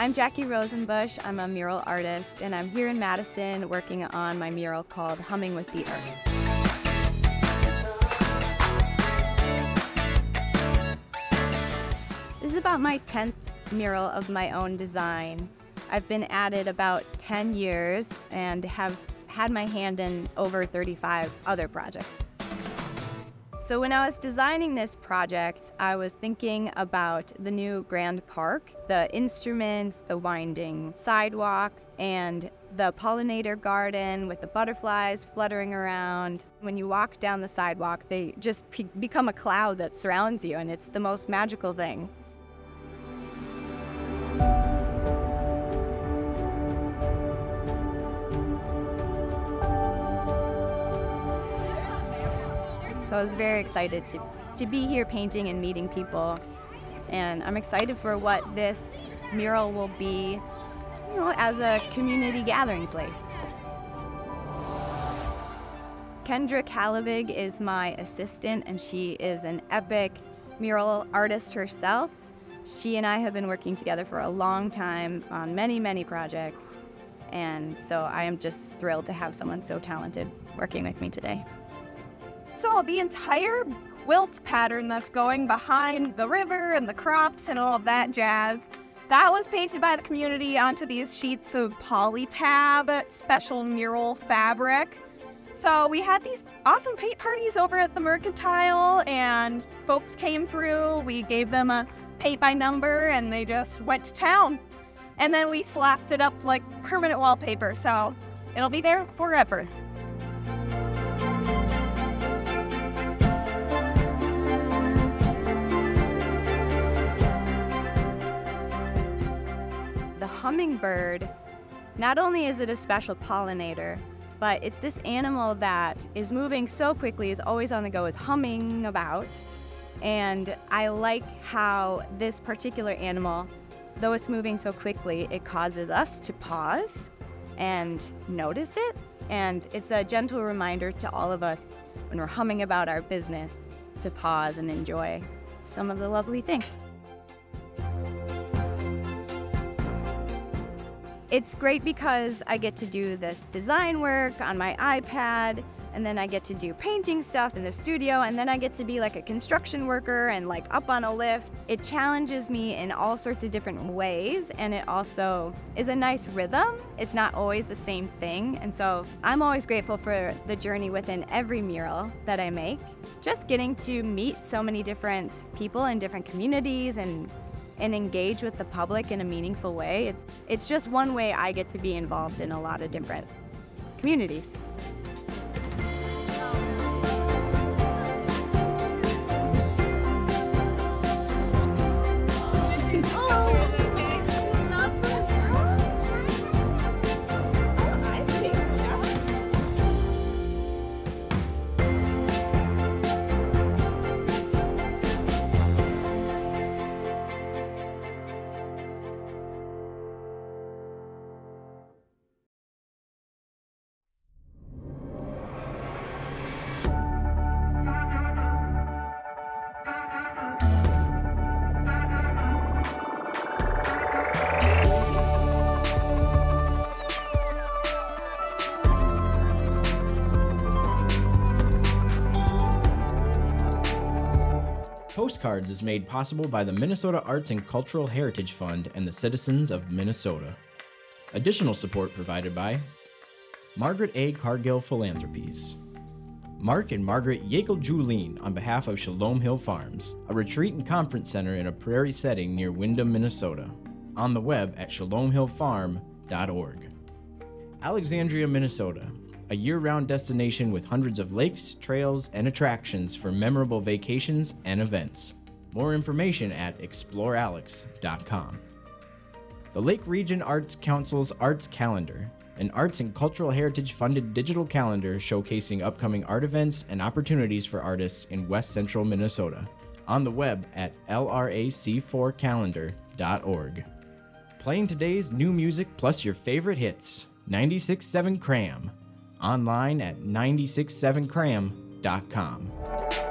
I'm Jacqui Rosenbush. I'm a mural artist, and I'm here in Madison working on my mural called Humming with the Earth. This is about my 10th mural of my own design. I've been at it about 10 years and have had my hand in over 35 other projects. So when I was designing this project, I was thinking about the new Grand Park, the instruments, the winding sidewalk, and the pollinator garden with the butterflies fluttering around. When you walk down the sidewalk, they just become a cloud that surrounds you, and it's the most magical thing. So I was very excited to, to be here painting and meeting people. And I'm excited for what this mural will be, you know, as a community gathering place. Kendra Kallevig is my assistant, and she is an epic mural artist herself. She and I have been working together for a long time on many, many projects. And so I am just thrilled to have someone so talented working with me today. So the entire quilt pattern that's going behind the river and the crops and all of that jazz, that was painted by the community onto these sheets of polytab special mural fabric. So we had these awesome paint parties over at the Mercantile, and folks came through. We gave them a paint by number, and they just went to town. And then we slapped it up like permanent wallpaper, so it'll be there forever. Hummingbird, not only is it a special pollinator, but it's this animal that is moving so quickly, is always on the go, is humming about. And I like how this particular animal, though it's moving so quickly, it causes us to pause and notice it. And it's a gentle reminder to all of us when we're humming about our business to pause and enjoy some of the lovely things. It's great because I get to do this design work on my iPad and then I get to do painting stuff in the studio and then I get to be like a construction worker and like up on a lift. It challenges me in all sorts of different ways and it also is a nice rhythm. It's not always the same thing and so I'm always grateful for the journey within every mural that I make. Just getting to meet so many different people in different communities and and engage with the public in a meaningful way. It's just one way I get to be involved in a lot of different communities. Postcards is made possible by the Minnesota Arts and Cultural Heritage Fund and the citizens of Minnesota. Additional support provided by Margaret A. Cargill Philanthropies, Mark and Margaret Yackel-Juleen on behalf of Shalom Hill Farms, a retreat and conference center in a prairie setting near Windom, Minnesota. On the web at shalomhillfarm.org. Alexandria, Minnesota, a year round destination with hundreds of lakes, trails, and attractions for memorable vacations and events. More information at explorealex.com. The Lake Region Arts Council's Arts Calendar, an arts and cultural heritage funded digital calendar showcasing upcoming art events and opportunities for artists in west central Minnesota. On the web at lrac4calendar.org. Playing today's new music plus your favorite hits 96.7 Cram online at 967cram.com.